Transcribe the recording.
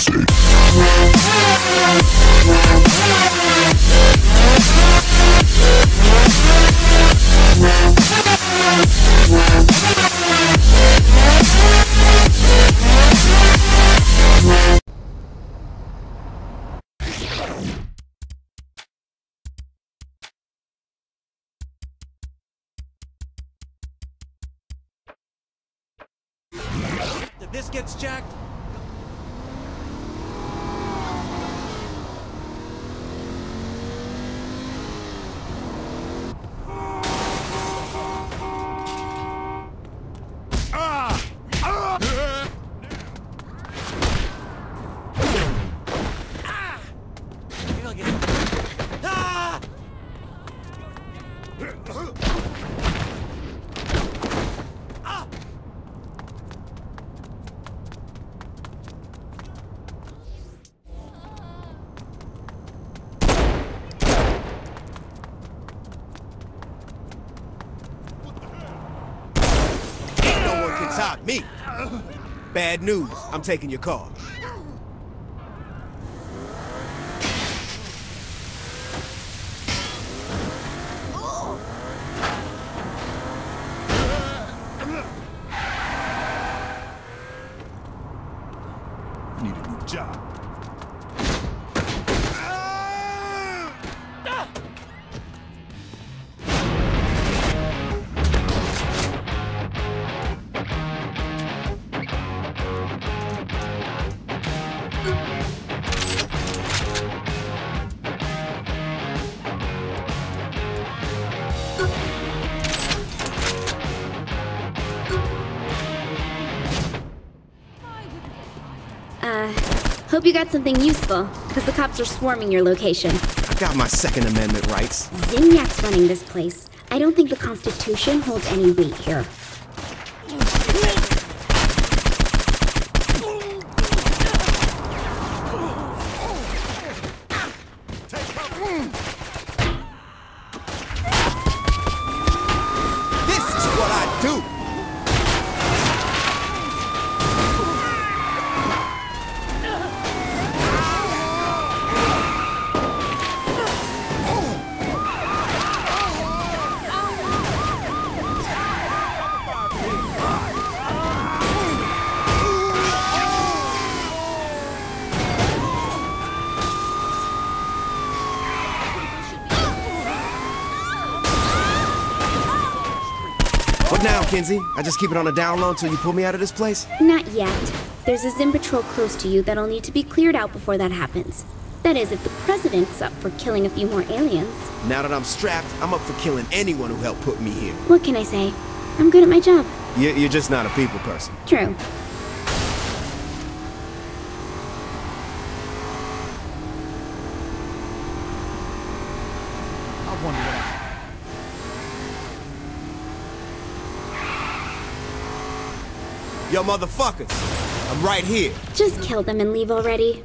If this gets jacked, top me. Bad news. I'm taking your car. Need a new job. Hope you got something useful, because the cops are swarming your location. I got my Second Amendment rights. Zinyak's running this place. I don't think the Constitution holds any weight here. What now, Kinzie? I just keep it on a down low until you pull me out of this place? Not yet. There's a Zin patrol close to you that'll need to be cleared out before that happens. That is, if the president's up for killing a few more aliens. Now that I'm strapped, I'm up for killing anyone who helped put me here. What can I say? I'm good at my job. You- You're just not a people person. True. Yo, motherfuckers, I'm right here. Just kill them and leave already.